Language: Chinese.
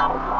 到了。